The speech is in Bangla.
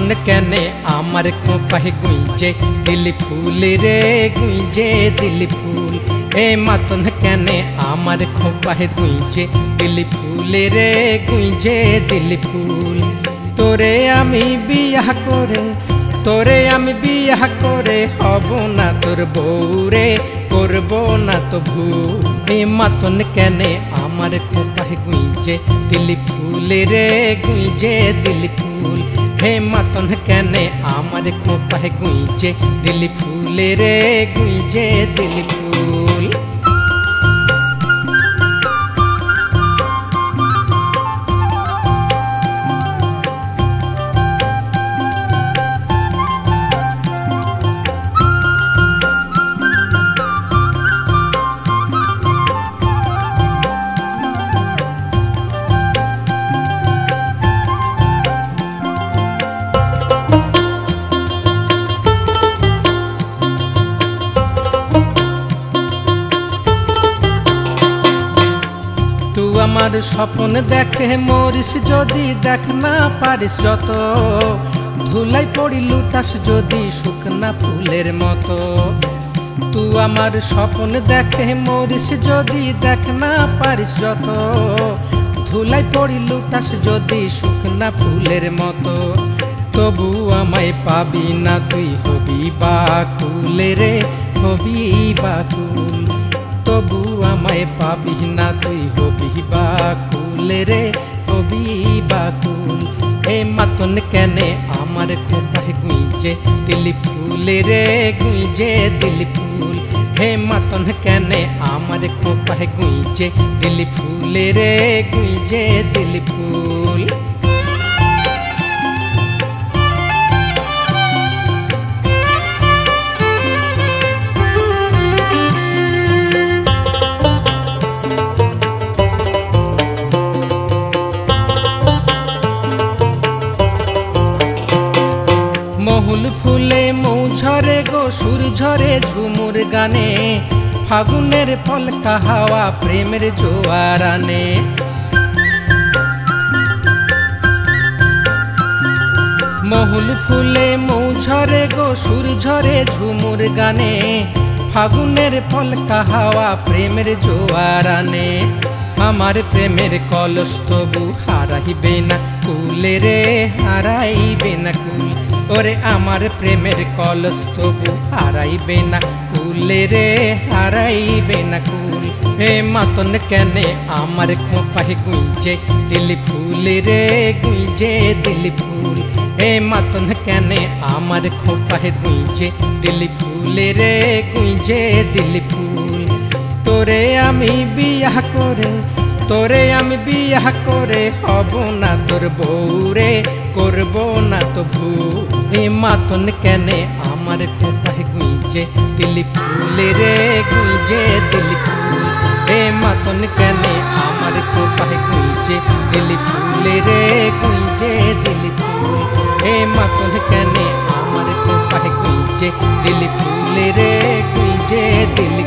মাতন কেনে আমার খোপাহে গুইজে দিলি ফুল রে গুইজে দিলি ফুল। এ মাতন কেনে আমার খোপাহে গুইজে দিলি ফুল রে গুইজে দিলি ফুল। তোরে আমি বিয়াহ করে, তোরে আমি বিয়াহ করে, হব না তোর বউরে, করব না তো ভুল এ মাতন কেনে আমার খোপাহে গুইজে দিলি ফুল রে গুইজে দিলি ফুল হে মাতন কেনে আমার খোপাহে গুইজে দিলি ফুল রে গুইজে দিলি ফুল আমার স্বপ্ন দেখে মরিস যদি দেখ না পারিস যত। ধুলাই পড়ি লুটাস যদি শুকনা ফুলের মতো। তু আমার স্বপ্ন দেখে মরিস যদি দেখ না পারিস যত। ধুলাই পড়ি লুটাস যদি শুকনা ফুলের মতো। তবু আমায় পাবি না তুই হবি বা রে, হবি বাকুল তবু আমায় পাবি না তুই রে কবি বাকুল এ মাতন কেনে আমার খোপায় গুঁজে? দিলি ফুল রে গুঁজে দিলি ফুল। হে মাতন কেনে আমার খোপায় গুঁজে? দিলি ফুল রে গুঁজে দিলি ফুল। ঝরে গো, সুর ঝরে ঝুমুর গানে। ফাগুনের পলকা হাওয়া প্রেমের জোয়ার আনে। মহুল ফুলে মৌ ঝরে গো, সুর ঝরে ঝুমুর গানে। ফাগুনের পলকা হাওয়া প্রেমের জোয়ার আনে। আমার প্রেমের কলস তবু হারাইবে না কুলে রে, হারাইবে না কুল। ওরে আমার প্রেমের কলস তবু হারাইবে না কুলে রে, হারাইবে না কুল হে মাতন, কেনে আমার খোপাহে গুইজে দিলি ফুল রে গুইজে দিলি ফুল। হে মাতন, কেনে আমার খোপাহে গুইজে দিলি ফুল রে গুইজে দিলি ফুল। তোরে আমি বিয়াহ করে তোরে আমি বিয়াহ করে হব না তোর বউরে, করব না তো এ মাতন কেনে আমার কোপায় গুইজে দিলি ফুল রে গুইজে দিলি ফুল। এ মাতন কেনে আমার কোপায় গুইজে দিলি ফুল রে গুইজে দিলি ফুল। এ মাতন কেনে আমার কোপায় গুইজে দিলি ফুল রে গুইজে দিলি